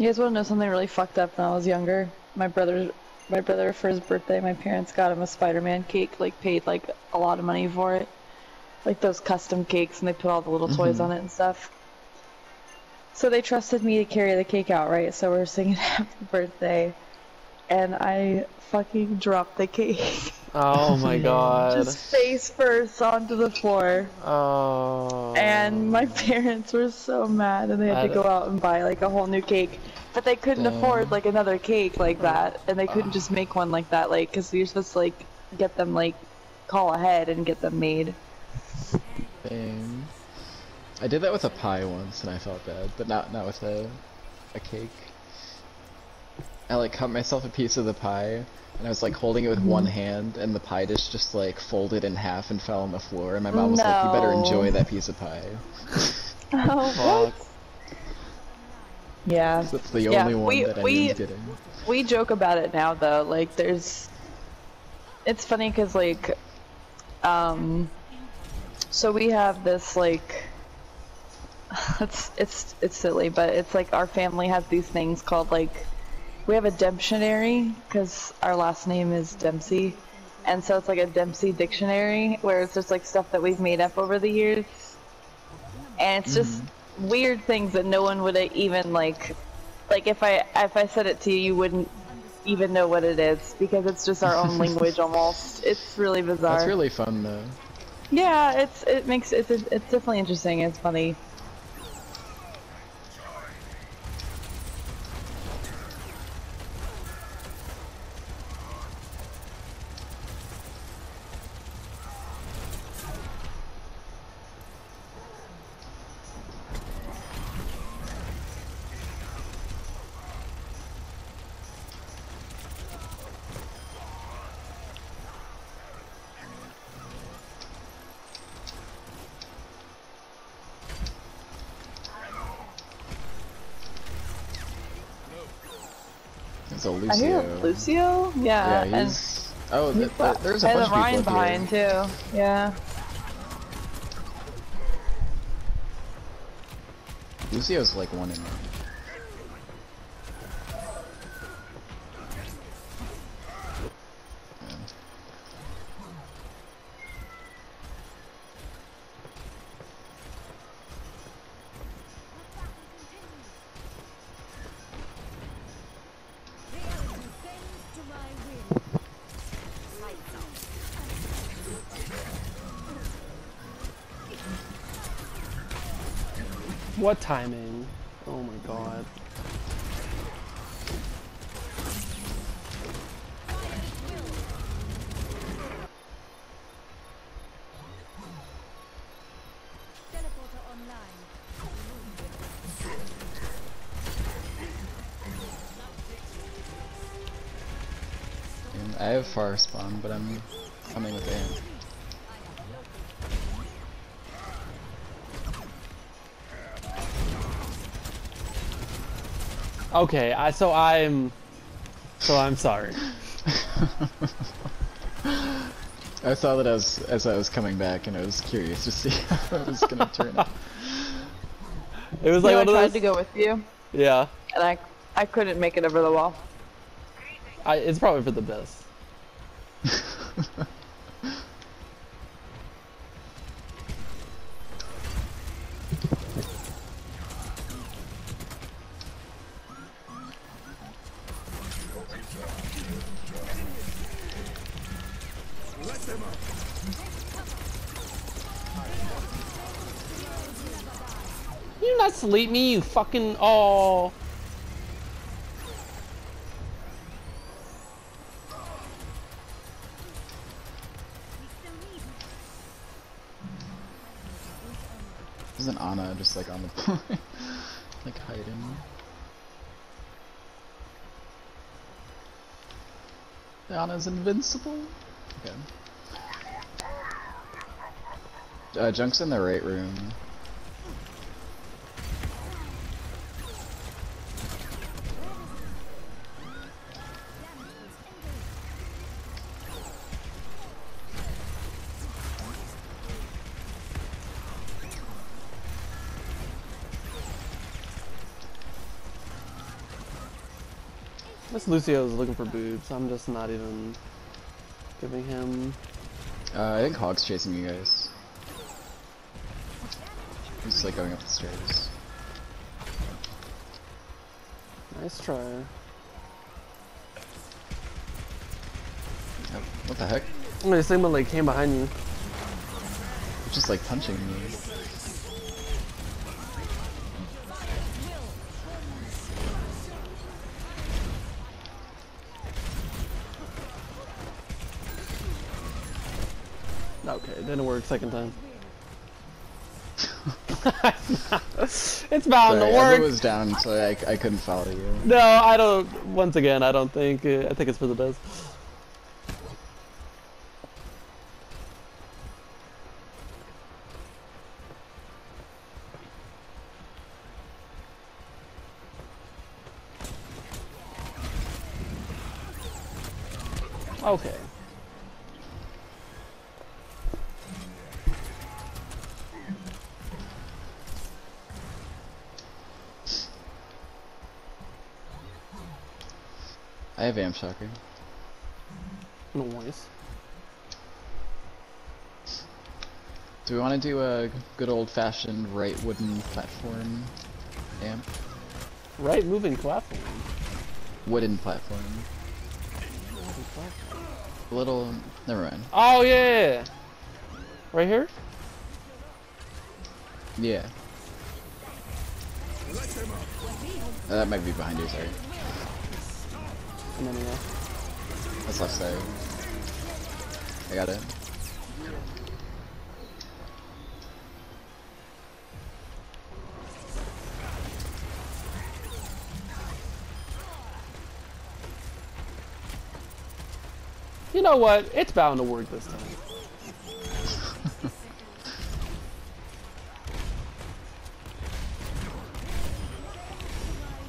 You guys want to know something really fucked up? When I was younger, my brother, my brother for his birthday, my parents got him a Spider-Man cake. Like paid like a lot of money for it, like those custom cakes, and they put all the little toys Mhm. on it and stuff. So they trusted me to carry the cake out, right? So we're singing happy birthday, and I fucking dropped the cake. Oh my god. Just face first onto the floor. Oh. And my parents were so mad and they had to go out and buy like a whole new cake. But they couldn't Damn. afford like another cake like that. And they couldn't just make one like that, like, cause you're supposed to like get them like call ahead and get them made. Dang. I did that with a pie once and I felt bad, but not not with a a cake. I like cut myself a piece of the pie and I was like holding it with one hand and the pie dish just like folded in half and fell on the floor and my mom was like, You better enjoy that piece of pie. Oh, Fuck. Yeah. That's the Yeah, only one we- that we- anyone's getting. We joke about it now though, like there's it's funny cuz like um so we have this like it's it's it's silly, but it's like our family has these things called like we have a Demptionary cuz our last name is Dempsey. And so it's like a Dempsey dictionary where it's just like stuff that we've made up over the years. And it's just mm-hmm. weird things that no one would even like like if I if I said it to you, you wouldn't even know what it is because it's just our own language almost. It's really bizarre. That's really fun though. Yeah, it's it makes it's it's definitely interesting. It's funny. It's a I hear Lucio. Lucio. Yeah, Yeah, and. Oh, he's th there's a bunch of Rein people here. behind too. Yeah. Lucio's like one in one. What timing? Oh my god. I have far spawn, but I'm coming with amp. Okay, I so I'm so I'm sorry. I saw that as as I was coming back, and I was curious to see how it was gonna turn out. It was You like know, I one of tried those. to go with you, Yeah, and I I couldn't make it over the wall. I, it's probably for the best. You not sleep me, you fucking oh. Isn't Ana just like on the like hiding? Ana's invincible. Okay. Uh, Junk's in the right room. Lucio is looking for boobs. I'm just not even giving him. Uh, I think Hog's chasing you guys. He's like going up the stairs. Nice try. What the heck? This thing like came behind you. Just like punching me. Okay, it didn't work second time. it's bound Sorry, to work. was down, so I, I couldn't follow you. No, I don't. Once again, I don't think. Uh, I think it's for the best. Okay. I have Amp Shocker. Noise. Do we want to do a good old fashioned right wooden platform amp? Right moving platform. Wooden platform. A little. Never mind. Oh yeah. Right here? Yeah. Uh, that might be behind you, sorry. And then, yeah. That's left side. I got it. You know what? It's bound to work this time.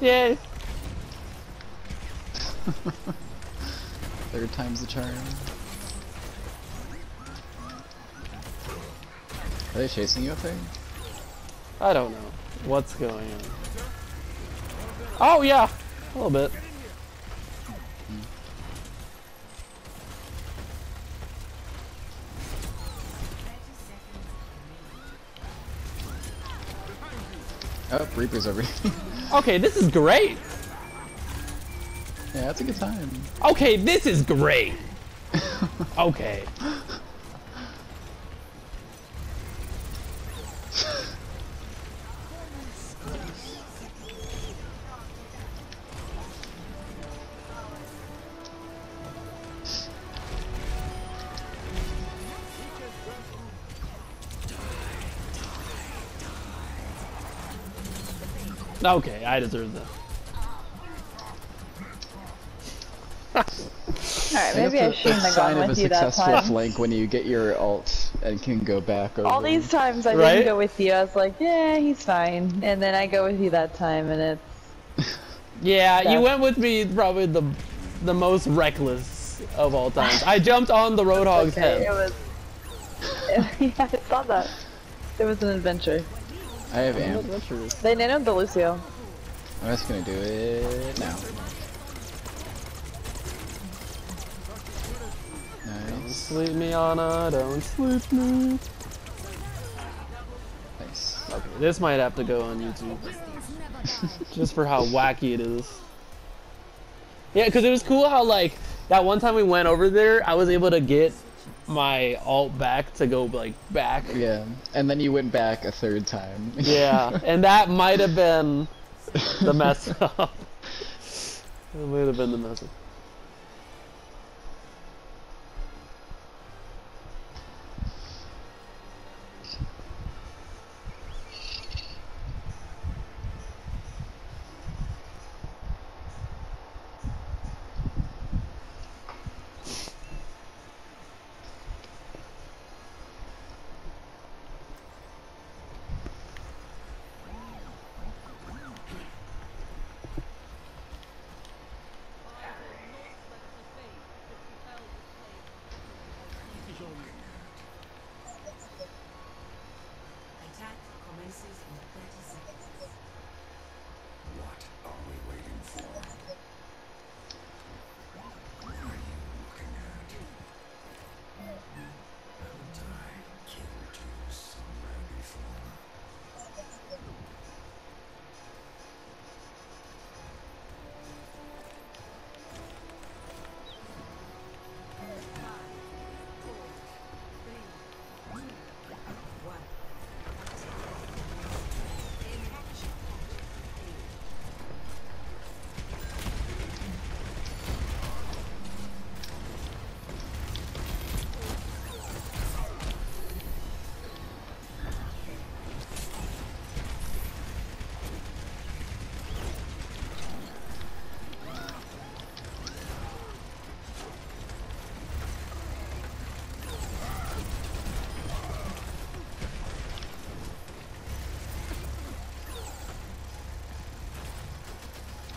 Yay! Time's the charm. Are they chasing you up there? I don't know what's going on. Oh yeah, a little bit. Oh, Reaper's over here. Okay, this is great. Yeah, that's a good time. Okay, this is great. Okay. Okay, I deserve that. Alright, think maybe I it's a- shouldn't a have sign gone of a with you that successful time. flank when you get your ult and can go back over. All these times I Right? didn't go with you, I was like, yeah, he's fine. And then I go with you that time and it's... Yeah, you went with me probably the the most reckless of all times. I jumped on the Roadhog's Okay, it head. was... yeah, I saw that. It was an adventure. I have What amp. adventures? They nanoed the Lucio. I'm just gonna do it now. Nice. Sleep me, Ana, don't sleep me. Nice. Okay, this might have to go on YouTube. Just for how wacky it is. Yeah, because it was cool how, like, that one time we went over there, I was able to get my ult back to go, like, back. Yeah, and then you went back a third time. Yeah, and that might have been the mess up. That might have been the mess up.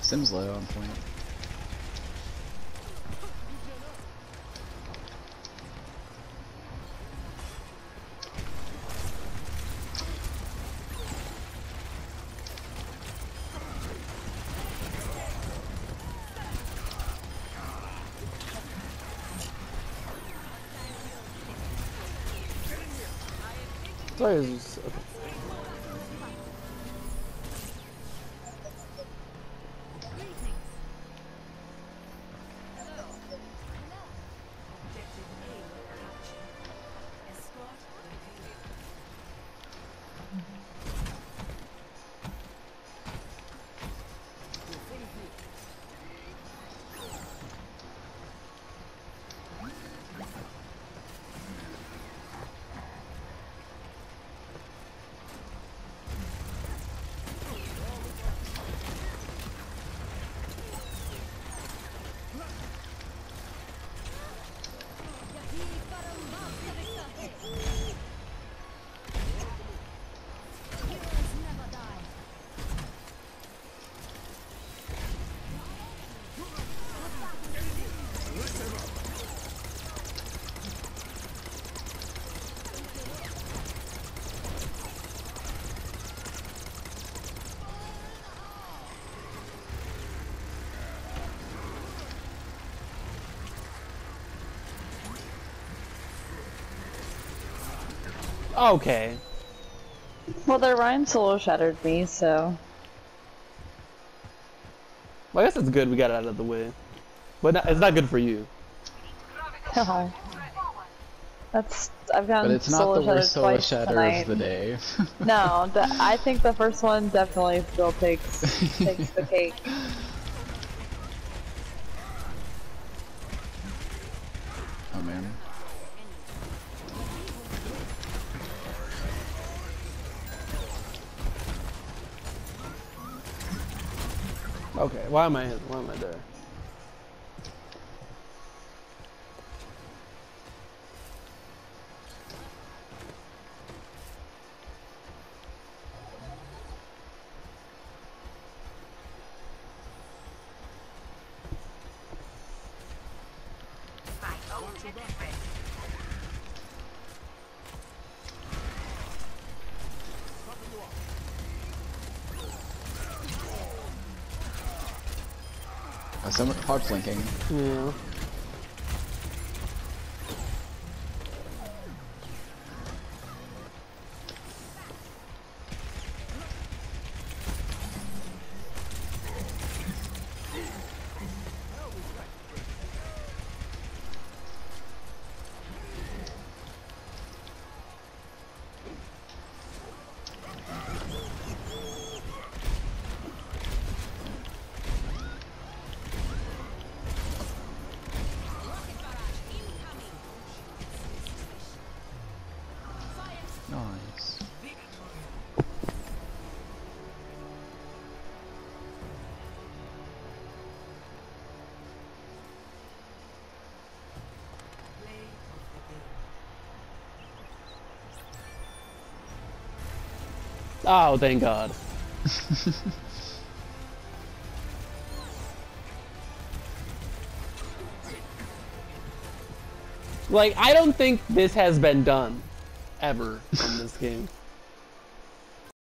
Sym's low on point. Sorry, okay. Okay. Well, their Rein solo shattered me, so. Well, I guess it's good we got it out of the way. But not, it's not good for you. No. That's I've gotten But it's not solo the worst solo twice shatter tonight. of the day. No, the, I think the first one definitely still takes takes the cake. Oh man. Okay, why am I here? why am I there? Oh, someone hard flanking. Yeah. Oh, thank God. like, I don't think this has been done ever in this game.